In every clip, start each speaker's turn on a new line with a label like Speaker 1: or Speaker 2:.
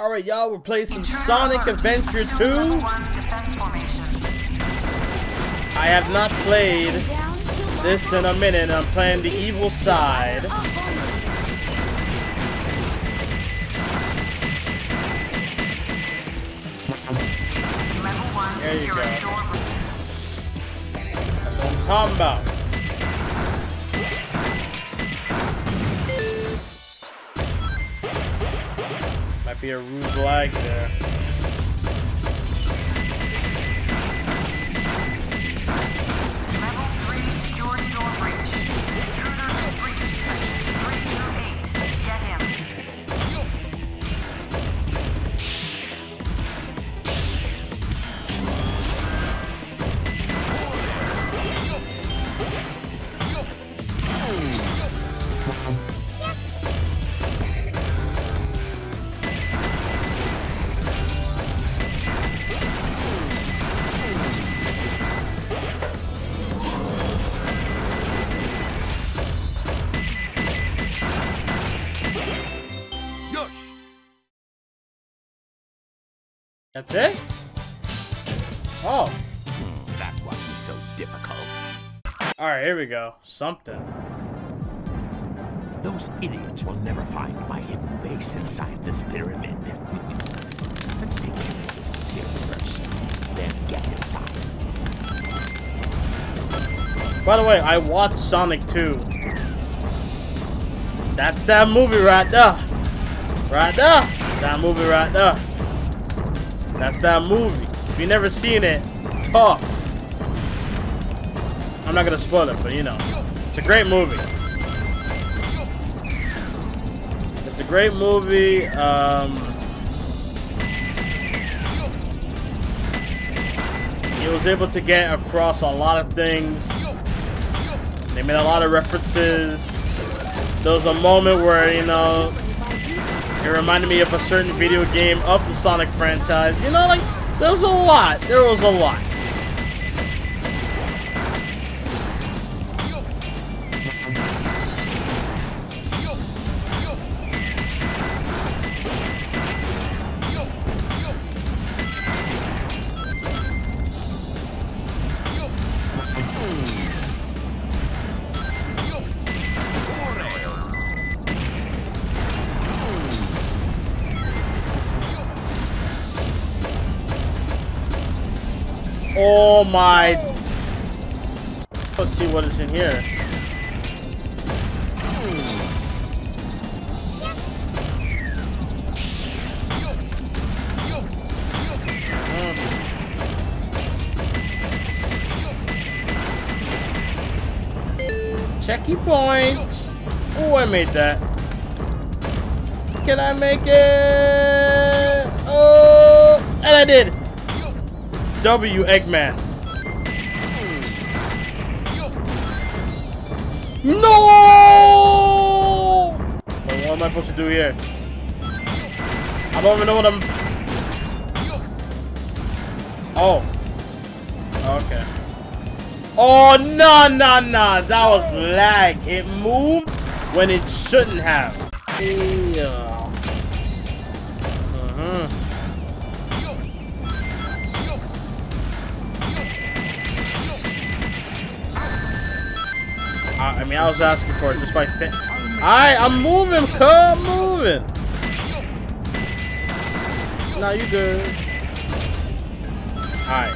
Speaker 1: Alright, y'all, we're playing some Sonic Adventure 2. I have not played this in a minute. I'm playing the evil side. There you go. That's what I'm talking about. Be a rude lag there. That's it? Oh.
Speaker 2: That wasn't so difficult.
Speaker 1: Alright, here we go. Something.
Speaker 2: Those idiots will never find my hidden base inside this pyramid. Let's take care of this here first, then get inside.
Speaker 1: By the way, I watched Sonic 2. That's that movie right there. Right there. That movie right there. That's that movie. If you never seen it, tough. I'm not gonna spoil it, but you know. It's a great movie. It's a great movie. Um, he was able to get across a lot of things. They made a lot of references. There was a moment where, you know, it reminded me of a certain video game of the Sonic franchise. You know, like, there was a lot. There was a lot. Oh my. Let's see what is in here. Hmm. Checky point. Oh, I made that. Can I make it? Oh, and I did. W Eggman. No! Well, what am I supposed to do here? I don't even know what I'm. Oh. Okay. Oh no no no! That was lag. It moved when it shouldn't have. Yeah. I, mean, I was asking for it just by sta- Alright, I'm moving, come moving. Now you good. Alright.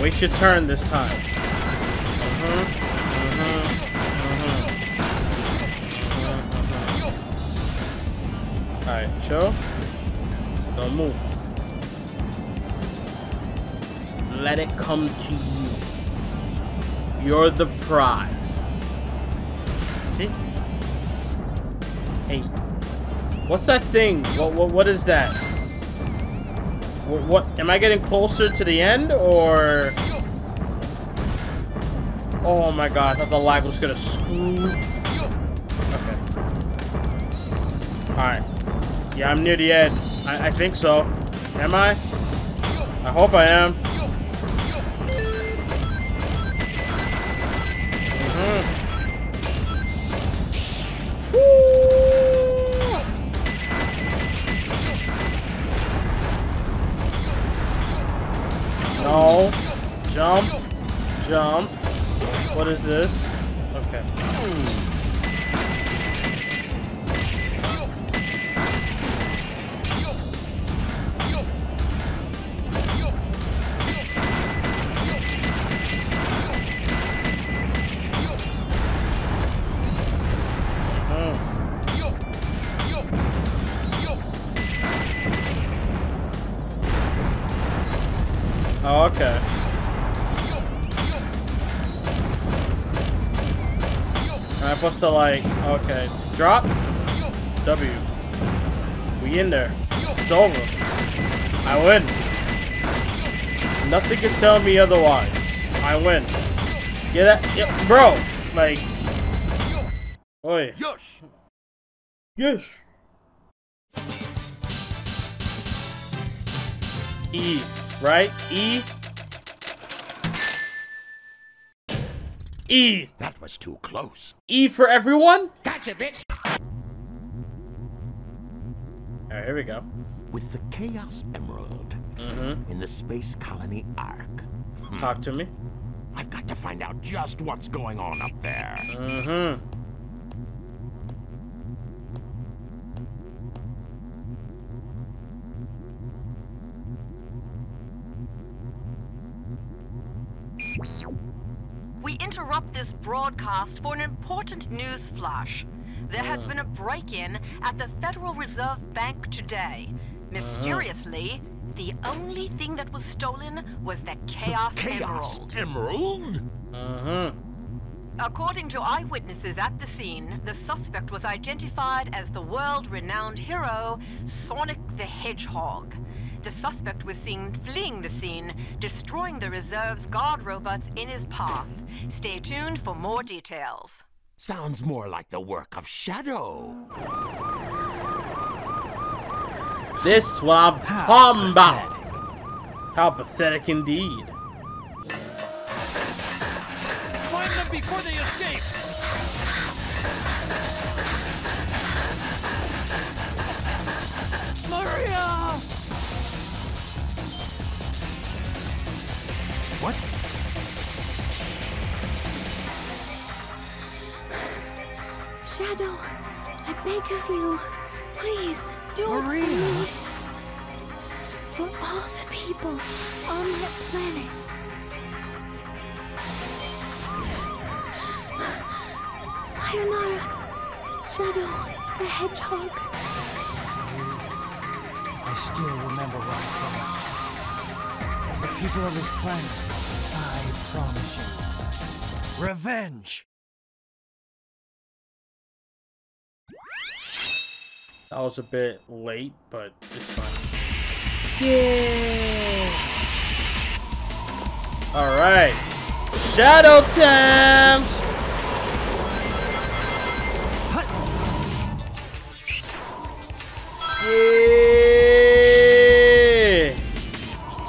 Speaker 1: Wait your turn this time. Uh-huh. Uh-huh. Uh-huh. Alright, chill. Don't move. Let it come to you. You're the prize. See? Hey. What's that thing? What what what is that? What, what am I getting closer to the end or Oh my god, I thought the lag was gonna screw. Okay. Alright. Yeah, I'm near the end. I, I think so. Am I? I hope I am. Jump. What is this? Okay. To like, okay, drop, W. We in there. It's over. I win. Nothing can tell me otherwise. I win. Get that, yeah, bro. Like, oi.
Speaker 2: Yosh!
Speaker 1: Yes. E, right? E. E.
Speaker 2: That was too close.
Speaker 1: E for everyone?
Speaker 2: Gotcha, bitch!
Speaker 1: Alright, here we go.
Speaker 2: With the Chaos Emerald
Speaker 1: Mm-hmm.
Speaker 2: in the Space Colony Ark,
Speaker 1: Talk to me.
Speaker 2: I've got to find out just what's going on up there.
Speaker 1: Mm-hmm.
Speaker 3: We interrupt this broadcast for an important news flash. There has been a break-in at the Federal Reserve Bank today. Mysteriously, the only thing that was stolen was the Chaos,
Speaker 2: Chaos
Speaker 3: Emerald.
Speaker 2: Emerald?
Speaker 1: Mm-hmm.
Speaker 3: According to eyewitnesses at the scene, the suspect was identified as the world-renowned hero, Sonic the Hedgehog. The suspect was seen fleeing the scene, destroying the reserve's guard robots in his path. Stay tuned for more details.
Speaker 2: Sounds more like the work of Shadow.
Speaker 1: This what I'm talking about. How pathetic indeed.
Speaker 4: Find them before they escape!
Speaker 5: I of you, please do it
Speaker 4: Maria.
Speaker 5: for me. For all the people on that planet. Sayonara, Shadow the Hedgehog.
Speaker 4: I still remember what I promised. For the people of this planet, I promise you. Revenge!
Speaker 1: That was a bit late, but it's fine. Yeah. All right. Shadow times. Yeah.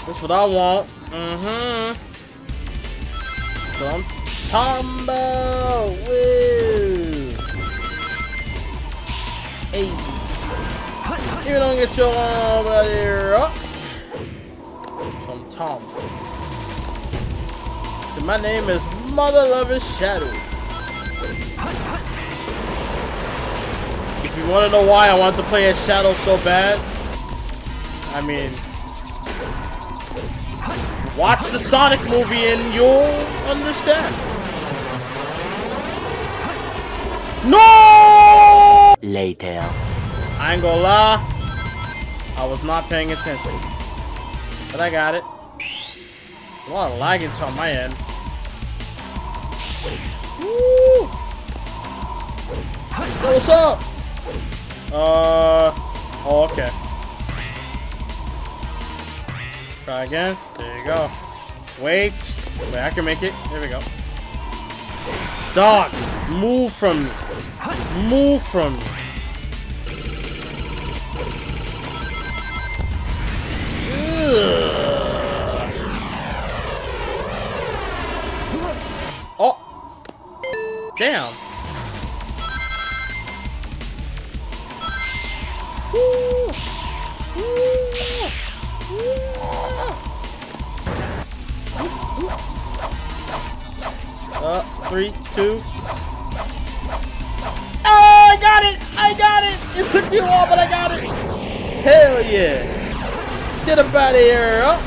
Speaker 1: That's what I want. Mm-hmm. Tumble. Woo. You don't get your arm out here oh. up. Some Tom. So my name is Mother Lover Shadow. If you want to know why I want to play as Shadow so bad, I mean, watch the Sonic movie and you'll understand. No!
Speaker 2: Later.
Speaker 1: I ain't gonna lie, I was not paying attention. But I got it. A lot of lagging on my end. Woo! Yo, what's up? Uh, oh, okay. Try again. There you go. Wait. Wait, I can make it. There we go. Dog, move from me. Move from me. Oh! Damn! Uh, three, I got it! I got it! It took me a while, but I got it! Hell yeah! Get up out of here! Oh.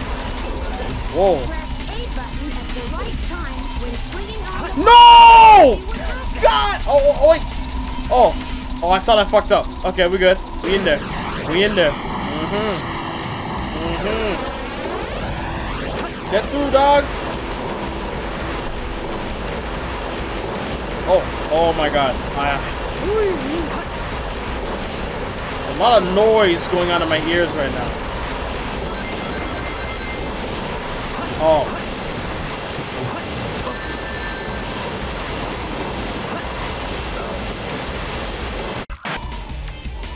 Speaker 1: Whoa. No! God! Oh, oh, oh, wait. Oh. Oh, I thought I fucked up. Okay, we good. We in there. We in there. Mm-hmm. Mm-hmm. Get through, dog. Oh, oh my god. I, a lot of noise going on in my ears right now. Oh.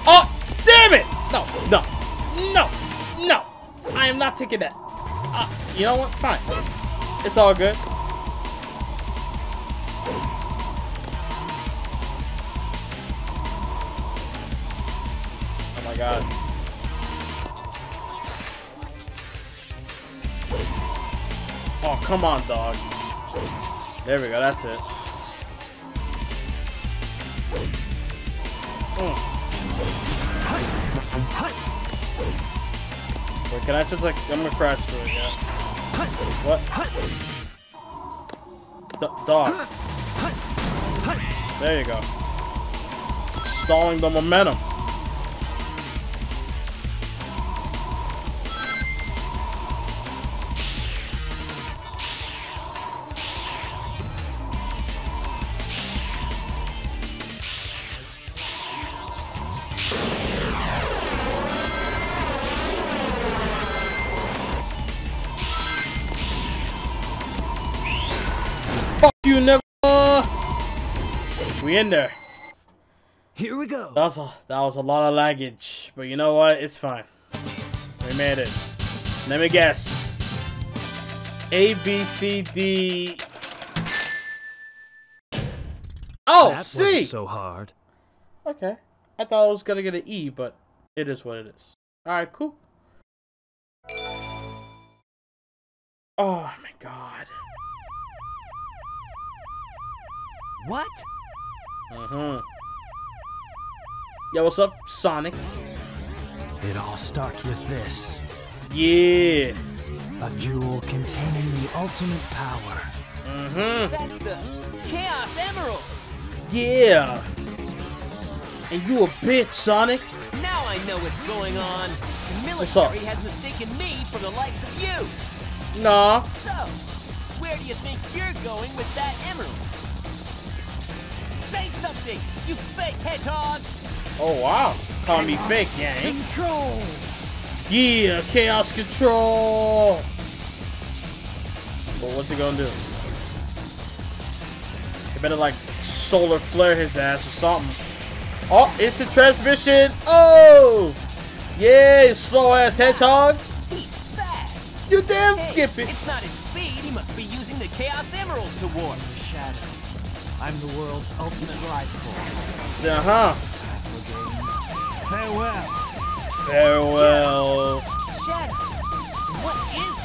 Speaker 1: Oh, damn it! No, no, no, no. I am not taking that. Uh, you know what? Fine. It's all good. Oh my god. Oh, come on, dog. There we go, that's it. Mm. Wait, can I just like, I'm gonna crash through it, yeah. What? D dog. There you go. Stalling the momentum. We in there.
Speaker 4: Here we go.
Speaker 1: That was a that was a lot of luggage, but you know what? It's fine. We made it. Let me guess. A B C D. Oh,
Speaker 4: that
Speaker 1: C.
Speaker 4: wasn't so hard.
Speaker 1: Okay. I thought I was gonna get an E, but it is what it is. Alright, cool. Oh my god.
Speaker 2: What?
Speaker 1: Uh-huh. Yo, what's up, Sonic?
Speaker 4: It all starts with this.
Speaker 1: Yeah.
Speaker 4: A jewel containing the ultimate power.
Speaker 1: Mm-hmm.
Speaker 2: That's the Chaos Emerald.
Speaker 1: Yeah. And you a bitch, Sonic.
Speaker 2: Now I know what's going on. The military has mistaken me for the likes of you.
Speaker 1: Nah.
Speaker 2: So, where do you think you're going with that emerald? Say you fake hedgehog!
Speaker 1: Oh, wow. call me fake, yeah. eh?
Speaker 4: Control!
Speaker 1: Yeah, chaos control. But what's he gonna do? He better like solar flare his ass or something. Oh, it's the transmission. Oh, yeah, slow ass hedgehog.
Speaker 2: He's fast!
Speaker 1: You damn
Speaker 2: Hey,
Speaker 1: Skippy.
Speaker 2: It's not his speed, he must be using the Chaos Emerald to warp.
Speaker 4: The shadow. I'm the world's ultimate life form.
Speaker 1: Uh-huh.
Speaker 4: Farewell.
Speaker 1: Farewell. What is